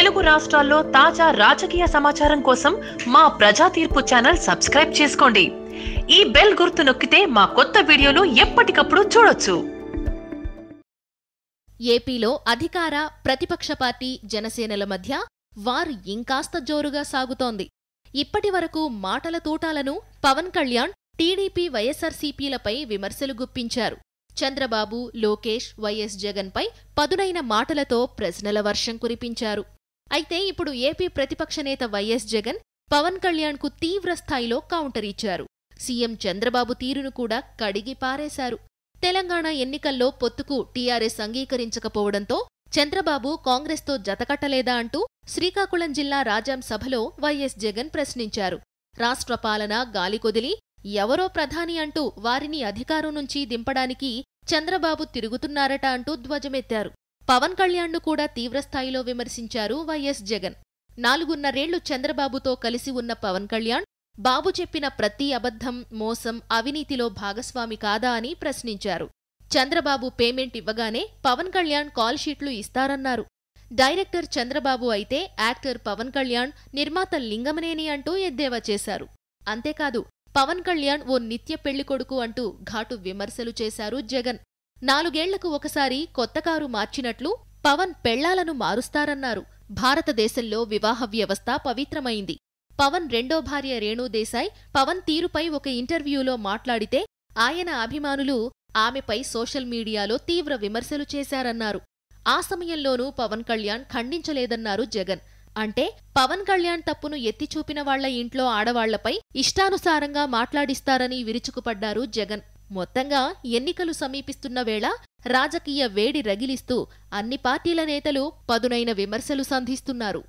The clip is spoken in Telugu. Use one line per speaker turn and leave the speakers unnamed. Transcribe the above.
తెలుగు రాష్ట్రాల్లో తాజా రాజకీయ సమాచారం కోసం మా ప్రజా తీర్పు ఛానల్ సబ్స్క్రైబ్ చేసుకోండి. ఈ బెల్ గుర్తు నొక్కితే మా కొత్త వీడియోలు ఎప్పటికప్పుడు చూడొచ్చు.
ఏపీలో అధికార ప్రతిపక్ష పార్టీ జనసేనల మధ్య వారు ఇంకాస్త జోరుగా సాగుతోంది. ఇప్పటి వరకు మాటల తూటాలను పవన్ కళ్యాణ్ టీడీపీ వైఎస్సార్సీపీలపై విమర్శలు గుప్పించారు. చంద్రబాబు లోకేష్ వైఎస్ జగన్పై పదునైన మాటలతో ప్రశ్నల వర్షం కురిపించారు. అయితే ఇప్పుడు ఏపీ ప్రతిపక్ష నేత వైఎస్ జగన్ పవన్ కళ్యాణ్కు తీవ్ర స్థాయిలో కౌంటర్ ఇచ్చారు. సీఎం చంద్రబాబు తీరును కూడా కడిగి పారేశారు. తెలంగాణ ఎన్నికల్లో పొత్తుకు టీఆర్ఎస్ అంగీకరించకపోవడంతో చంద్రబాబు కాంగ్రెస్తో జతకట్టలేదా అంటూ శ్రీకాకుళం జిల్లా రాజాం సభలో వైఎస్ జగన్ ప్రశ్నించారు. రాష్ట్ర పాలన గాలికొదిలి ఎవరో ప్రధాని అంటూ వారిని అధికారం నుంచి దింపడానికి చంద్రబాబు తిరుగుతున్నారట అంటూ ధ్వజమెత్తారు. పవన్ కళ్యాణ్ను కూడా తీవ్రస్థాయిలో విమర్శించారు వైఎస్ జగన్. నాలుగున్నరేళ్ళు చంద్రబాబుతో కలిసి ఉన్న పవన్ కళ్యాణ్ బాబు చెప్పిన ప్రతి అబద్ధం మోసం అవినీతిలో భాగస్వామి కాదా అని ప్రశ్నించారు. చంద్రబాబు పేమెంట్ ఇవ్వగానే పవన్ కళ్యాణ్ కాల్ షీట్లు ఇస్తారన్నారు. డైరెక్టర్ చంద్రబాబు అయితే యాక్టర్ పవన్ కళ్యాణ్ నిర్మాత లింగమనేని అంటూ ఎద్దేవా చేశారు. అంతేకాదు పవన్ కళ్యాణ్ ఓ నిత్య పెళ్ళికొడుకు అంటూ ఘాటు విమర్శలు చేశారు జగన్. నాలుగేళ్ళకు ఒకసారి కొత్త కారు మార్చినట్లు పవన్ పెళ్ళాలను మారుస్తారన్నారు. భారతదేశంలో వివాహ వ్యవస్థ పవిత్రమైంది. పవన్ రెండో భార్య రేణుదేశాయ్ పవన్ తీరుపై ఒక ఇంటర్వ్యూలో మాట్లాడితే ఆయన అభిమానులు ఆమెపై సోషల్ మీడియాలో తీవ్ర విమర్శలు చేశారన్నారు. ఆ సమయంలోనూ పవన్ కళ్యాణ్ ఖండించలేదన్నారు జగన్. అంటే పవన్ కళ్యాణ్ తప్పును ఎత్తిచూపిన వాళ్ళ ఇంట్లో ఆడవాళ్ళపై ఇష్టానుసారంగా మాట్లాడిస్తారని విరుచుకుపడ్డారు జగన్. మొత్తంగా ఎన్నికలు సమీపిస్తున్న వేళ రాజకీయ వేడి రగిలిస్తూ అన్ని పార్టీల నేతలు పదునైన విమర్శలు సంధిస్తున్నారు.